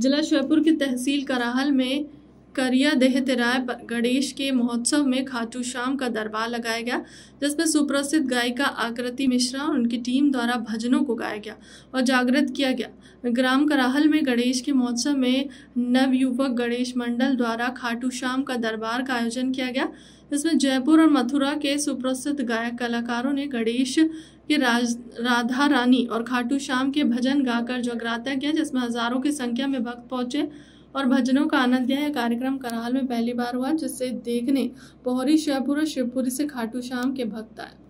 जिला शहपुर की तहसील कराहल में करिया देह तिराय पर गणेश के महोत्सव में खाटू श्याम का दरबार लगाया गया, जिसमें सुप्रसिद्ध गायिका आकृति मिश्रा और उनकी टीम द्वारा भजनों को गाया गया और जागृत किया गया। ग्राम कराहल में गणेश के महोत्सव में नवयुवक गणेश मंडल द्वारा खाटू श्याम का दरबार का आयोजन किया गया, जिसमें जयपुर और मथुरा के सुप्रसिद्ध गायक कलाकारों ने गणेश के राज, राधा रानी और खाटू श्याम के भजन गाकर जगराता किया, जिसमें हज़ारों की संख्या में भक्त पहुँचे। और भजनों का आनंद यह कार्यक्रम कराल में पहली बार हुआ, जिससे देखने, पोहरी शिवपुर और शिवपुरी से खाटू श्याम के भक्त आए।